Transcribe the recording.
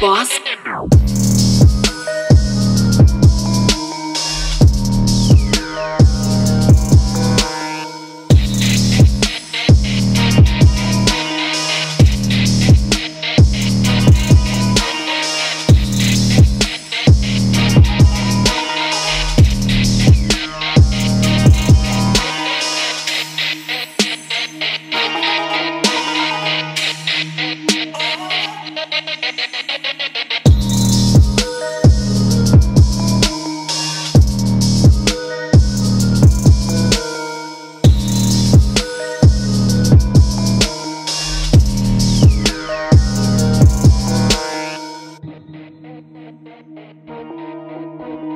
Boss Thank you.